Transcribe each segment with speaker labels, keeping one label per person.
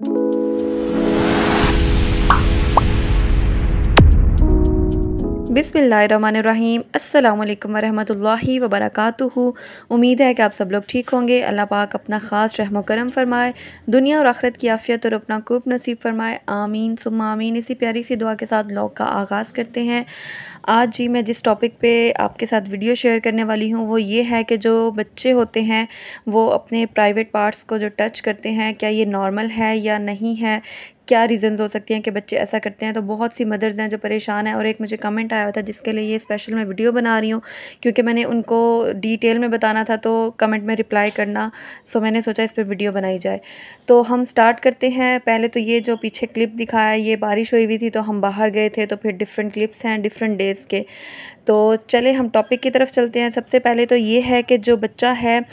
Speaker 1: Thank you बिसमीम अल्लाम वबरकातुहू। उम्मीद है कि आप सब लोग ठीक होंगे। अल्लाह पाक अपना ख़ास रहम करम फरमाए। दुनिया और आखरत की आफ़ियत और अपना खूब नसीब फरमाए। आमीन, सुम्मा आमीन। इसी प्यारी सी दुआ के साथ लोग का आगाज़ करते हैं। आज जी मैं जिस टॉपिक पे आपके साथ वीडियो शेयर करने वाली हूँ, वो ये है कि जो बच्चे होते हैं, वो अपने प्राइवेट पार्ट्स को जो टच करते हैं, क्या ये नॉर्मल है या नहीं है? क्या रीज़न्स हो सकती हैं कि बच्चे ऐसा करते हैं? तो बहुत सी मदर्स हैं जो परेशान हैं और एक मुझे कमेंट आया था जिसके लिए ये स्पेशल मैं वीडियो बना रही हूँ, क्योंकि मैंने उनको डिटेल में बताना था तो कमेंट में रिप्लाई करना सो मैंने सोचा इस पर वीडियो बनाई जाए। तो हम स्टार्ट करते हैं। पहले तो ये जो पीछे क्लिप दिखाया, ये बारिश हुई हुई थी तो हम बाहर गए थे तो फिर डिफरेंट क्लिप्स हैं डिफरेंट डेज़ के। तो चले हम टॉपिक की तरफ़ चलते हैं। सबसे पहले तो ये है कि जो बच्चा है,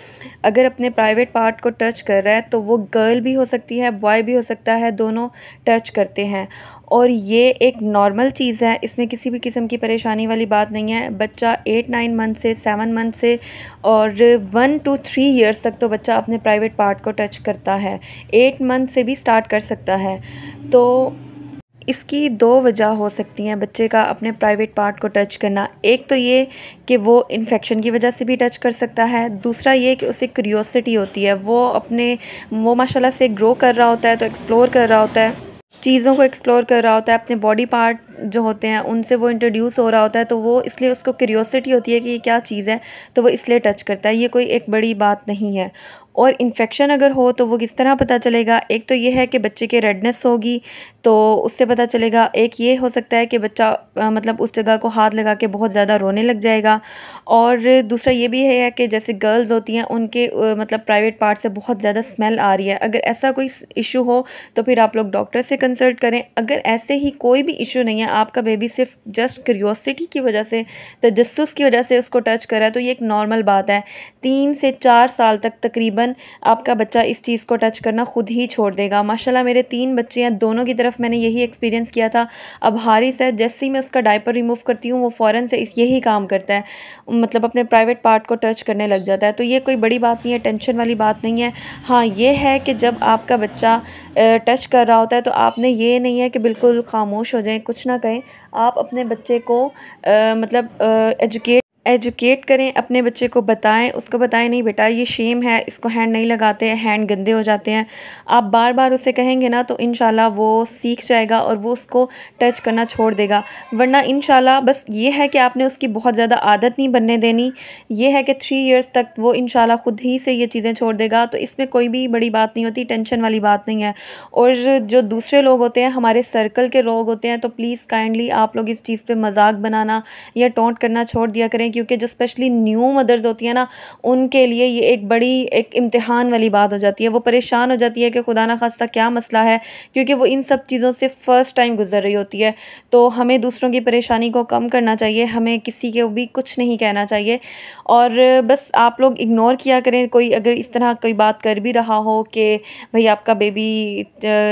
Speaker 1: अगर अपने प्राइवेट पार्ट को टच कर रहा है तो वो गर्ल भी हो सकती है बॉय भी हो सकता है, दोनों टच करते हैं। और ये एक नॉर्मल चीज़ है, इसमें किसी भी किस्म की परेशानी वाली बात नहीं है। बच्चा एट नाइन मंथ से सेवन मंथ से और वन टू थ्री इयर्स तक तो बच्चा अपने प्राइवेट पार्ट को टच करता है। एट मंथ से भी स्टार्ट कर सकता है। तो इसकी दो वजह हो सकती हैं बच्चे का अपने प्राइवेट पार्ट को टच करना। एक तो ये कि वो इन्फेक्शन की वजह से भी टच कर सकता है। दूसरा ये कि उसे क्रियोसिटी होती है। वो अपने, वो माशाल्लाह से ग्रो कर रहा होता है तो एक्सप्लोर कर रहा होता है। चीज़ों को एक्सप्लोर कर रहा होता है। अपने बॉडी पार्ट जो होते हैं, उनसे वो इंट्रोड्यूस हो रहा होता है तो वो इसलिए उसको क्यूरियोसिटी होती है कि ये क्या चीज़ है तो वो इसलिए टच करता है। ये कोई एक बड़ी बात नहीं है। और इन्फेक्शन अगर हो तो वो किस तरह पता चलेगा? एक तो ये है कि बच्चे के रेडनेस होगी तो उससे पता चलेगा। एक ये हो सकता है कि बच्चा आ, मतलब उस जगह को हाथ लगा के बहुत ज़्यादा रोने लग जाएगा। और दूसरा ये भी है कि जैसे गर्ल्स होती हैं उनके आ, मतलब प्राइवेट पार्ट से बहुत ज़्यादा स्मेल आ रही है। अगर ऐसा कोई इशू हो तो फिर आप लोग डॉक्टर से कंसल्ट करें। अगर ऐसे ही कोई भी इशू नहीं है आपका बेबी सिर्फ़ जस्ट क्रियोसिटी की वजह से तजस्स की वजह से उसको टच करा तो ये एक नॉर्मल बात है। तीन से चार साल तक तकरीबन आपका बच्चा इस चीज़ को टच करना ख़ुद ही छोड़ देगा। माशाल्लाह मेरे तीन बच्चे हैं दोनों की तरफ़ मैंने यही एक्सपीरियंस किया था। अब हारिस है जैसे ही मैं उसका डायपर रिमूव करती हूँ वो फ़ौरन से यही काम करता है। मतलब अपने प्राइवेट पार्ट को टच करने लग जाता है। तो ये कोई बड़ी बात नहीं है टेंशन वाली बात नहीं है। हाँ ये है कि जब आपका बच्चा टच कर रहा होता है तो आपने ये नहीं है कि बिल्कुल खामोश हो जाएँ। कुछ ना कहें आप अपने बच्चे को आ, मतलब एजुकेट एजुकेट करें, अपने बच्चे को बताएँ, उसको बताएँ, नहीं बेटा, ये शेम है, इसको हैंड नहीं लगाते हैं हैंड गंदे हो जाते हैं। आप बार बार उसे कहेंगे ना तो इन वो सीख जाएगा और वो उसको टच करना छोड़ देगा। वरना इन बस ये है कि आपने उसकी बहुत ज़्यादा आदत नहीं बनने देनी। ये है कि थ्री ईयर्स तक वो इन ख़ुद ही से ये चीज़ें छोड़ देगा। तो इसमें कोई भी बड़ी बात नहीं होती टेंशन वाली बात नहीं है। और जो दूसरे लोग होते हैं, हमारे सर्कल के लोग होते हैं तो प्लीज़ काइंडली आप लोग इस चीज़ पर मज़ाक बनाना या टोंट करना छोड़ दिया करें क्योंकि जो स्पेशली न्यू मदर्स होती हैं ना, उनके लिए ये एक बड़ी, एक इम्तिहान वाली बात हो जाती है। वो परेशान हो जाती है कि खुदा ना खास्ता क्या मसला है, क्योंकि वो इन सब चीज़ों से फ़र्स्ट टाइम गुजर रही होती है। तो हमें दूसरों की परेशानी को कम करना चाहिए, हमें किसी के भी कुछ नहीं कहना चाहिए। और बस आप लोग इग्नोर किया करें, कोई अगर इस तरह कोई बात कर भी रहा हो कि भाई आपका बेबी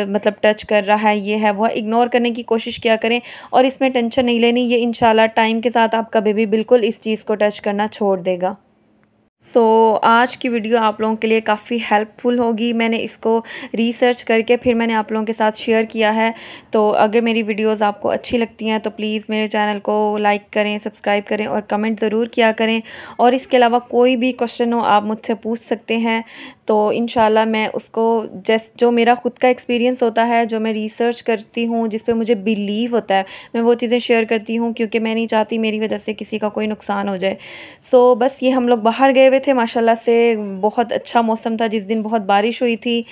Speaker 1: मतलब टच कर रहा है, ये है वह इग्नोर करने की कोशिश किया करें। और इसमें टेंशन नहीं लेनी, ये इन टाइम के साथ आपका बेबी बिल्कुल इस चीज़ को टच करना छोड़ देगा। सो so, आज की वीडियो आप लोगों के लिए काफ़ी हेल्पफुल होगी। मैंने इसको रिसर्च करके फिर मैंने आप लोगों के साथ शेयर किया है। तो अगर मेरी वीडियोस आपको अच्छी लगती हैं तो प्लीज़ मेरे चैनल को लाइक करें सब्सक्राइब करें और कमेंट ज़रूर किया करें। और इसके अलावा कोई भी क्वेश्चन हो आप मुझसे पूछ सकते हैं। तो इन मैं उसको जैस जो मेरा ख़ुद का एक्सपीरियंस होता है जो मैं रिसर्च करती हूँ जिस पर मुझे बिलीव होता है मैं वो चीज़ें शेयर करती हूँ क्योंकि मैं नहीं चाहती मेरी वजह से किसी का कोई नुकसान हो जाए। सो so, बस ये हम लोग बाहर गए हुए थे माशाल्लाह से बहुत अच्छा मौसम था जिस दिन बहुत बारिश हुई थी।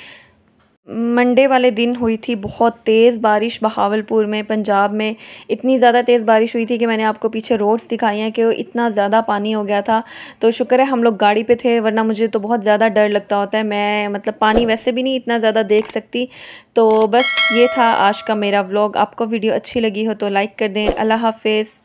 Speaker 1: मंडे वाले दिन हुई थी बहुत तेज़ बारिश बहावलपुर में, पंजाब में। इतनी ज़्यादा तेज़ बारिश हुई थी कि मैंने आपको पीछे रोड्स दिखाई हैं कि इतना ज़्यादा पानी हो गया था। तो शुक्र है हम लोग गाड़ी पे थे, वरना मुझे तो बहुत ज़्यादा डर लगता होता है। मैं मतलब पानी वैसे भी नहीं इतना ज़्यादा देख सकती। तो बस ये था आज का मेरा व्लॉग। आपको वीडियो अच्छी लगी हो तो लाइक कर दें। अल्लाह हाफिज़।